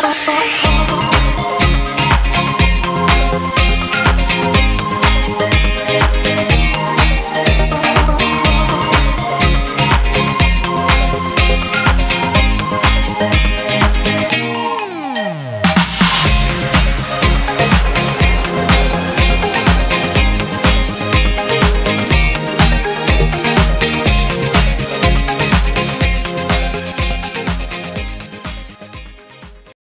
oh, oh.